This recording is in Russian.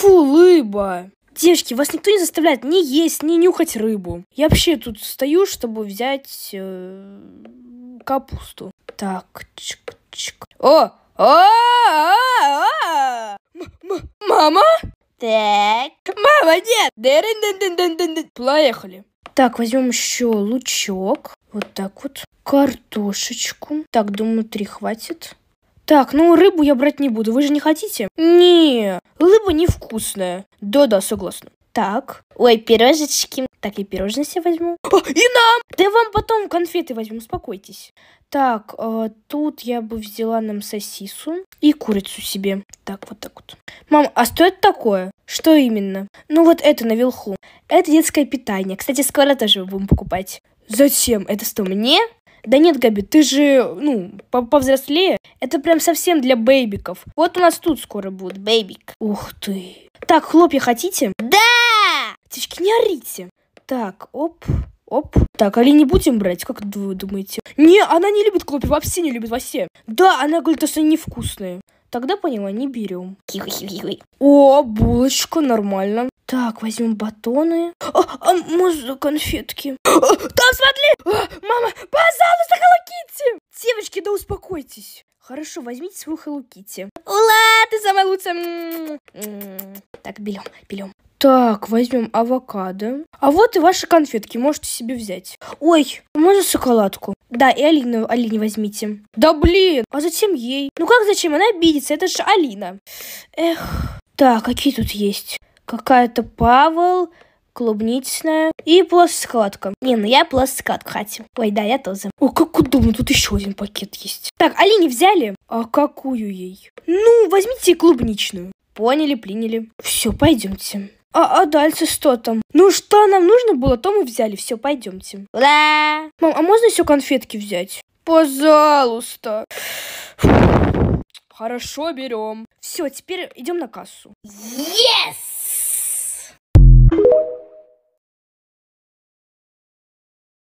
Фу, рыба. Девушки, вас никто не заставляет ни есть, ни нюхать рыбу. Я вообще тут стою, чтобы взять э, капусту. Так, чик-чик. О! О! Мама? Так. Мама, нет! Поехали. Так, возьмем еще лучок. Вот так вот. Картошечку. Так, думаю, три хватит. Так, ну рыбу я брать не буду. Вы же не хотите? Не, рыба невкусная. Да-да, согласна. Так. Ой, пирожечки. Так, и пирожные себе возьму. О, и нам! Да вам потом конфеты возьму, успокойтесь. Так, э, тут я бы взяла нам сосису и курицу себе. Так, вот так вот. Мам, а что это такое? Что именно? Ну вот это на вилху. Это детское питание. Кстати, скоро тоже будем покупать. Зачем? Это что, мне? Да нет, Габи, ты же, ну, повзрослее. Это прям совсем для бейбиков. Вот у нас тут скоро будет бейбик. Ух ты. Так, хлопья хотите? Да! Птички, не орите. Так, оп, оп. Так, али не будем брать, как вы думаете? Не, она не любит хлопья, вообще не любит вообще. Да, она говорит, что они невкусные. Тогда поняла, не берем. О, булочка, нормально. Так, возьмем батоны. А, а можно конфетки? А, там, смотри! А, мама, пожалуйста, Hello! Девочки, да успокойтесь. Хорошо, возьмите свою Hello Kitty. Ула, ты самая лучшая. Так, берем, берем. Так, возьмем авокадо. А вот и ваши конфетки, можете себе взять. Ой, можно шоколадку? Да, и Алину, Алине возьмите. Да блин, а зачем ей? Ну как зачем? Она обидится, это же Алина. Эх. Так, какие тут есть? Какая-то Павел, клубничная и плоскодка. Не, ну я плоскодку хочу. Ой, да, я тоже. О, как удобно, тут еще один пакет есть. Так, Алине взяли? А какую ей? Ну, возьмите клубничную. Поняли, приняли. Все, пойдемте. А, а дальше что там? Ну что нам нужно было, то мы взяли. Все, пойдемте. Ура! Мам, а можно еще конфетки взять? Пожалуйста. Хорошо, берем. Все, теперь идем на кассу. Yes!